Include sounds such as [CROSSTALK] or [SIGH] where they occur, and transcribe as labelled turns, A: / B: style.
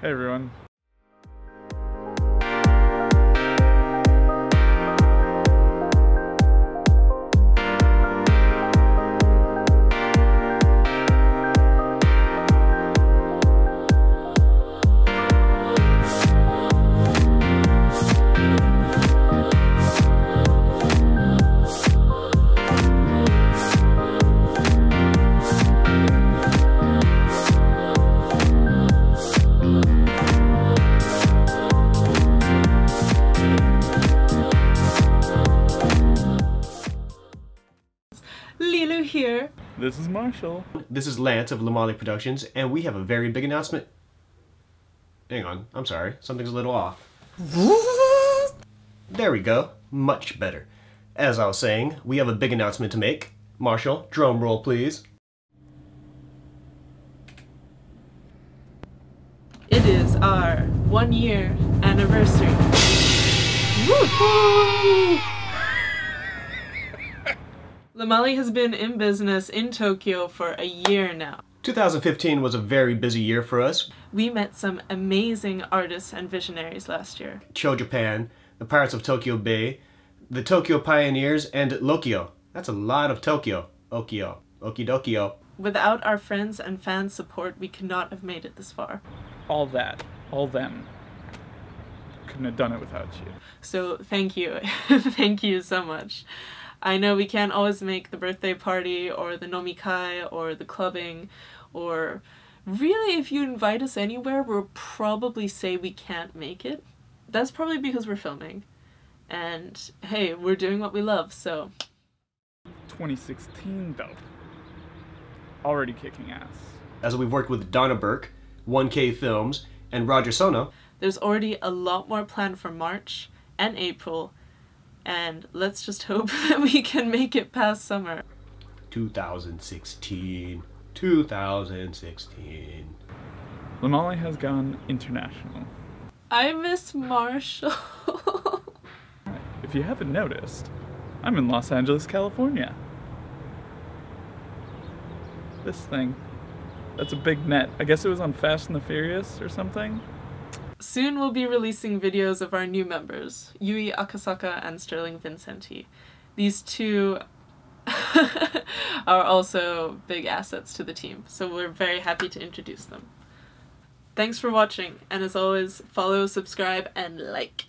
A: Hey everyone.
B: Here.
A: This is Marshall.
C: This is Lance of Lamali Productions, and we have a very big announcement. Hang on, I'm sorry, something's a little off. There we go, much better. As I was saying, we have a big announcement to make. Marshall, drum roll please.
B: It is our one year anniversary. Woohoo! Lamali has been in business in Tokyo for a year now.
C: 2015 was a very busy year for us.
B: We met some amazing artists and visionaries last year.
C: Cho Japan, the Pirates of Tokyo Bay, the Tokyo Pioneers, and Lokyo. That's a lot of Tokyo. Okio. Okidokio.
B: Without our friends and fans' support, we could not have made it this far.
A: All that, all them. Couldn't have done it without you.
B: So thank you. [LAUGHS] thank you so much. I know we can't always make the birthday party or the nomikai or the clubbing or really if you invite us anywhere we'll probably say we can't make it. That's probably because we're filming. And hey, we're doing what we love, so
A: 2016 though. Already kicking ass.
C: As we've worked with Donna Burke, 1K Films, and Roger Sono,
B: there's already a lot more planned for March and April and let's just hope [LAUGHS] that we can make it past summer.
C: 2016. 2016.
A: Lamali has gone international.
B: I miss Marshall. [LAUGHS]
A: If you haven't noticed, I'm in Los Angeles, California. This thing. That's a big net. I guess it was on Fast and the Furious or something.
B: Soon we'll be releasing videos of our new members, Yui Akasaka and Sterling Vincenti. These two [LAUGHS] are also big assets to the team, so we're very happy to introduce them. Thanks for watching, and as always, follow, subscribe, and like.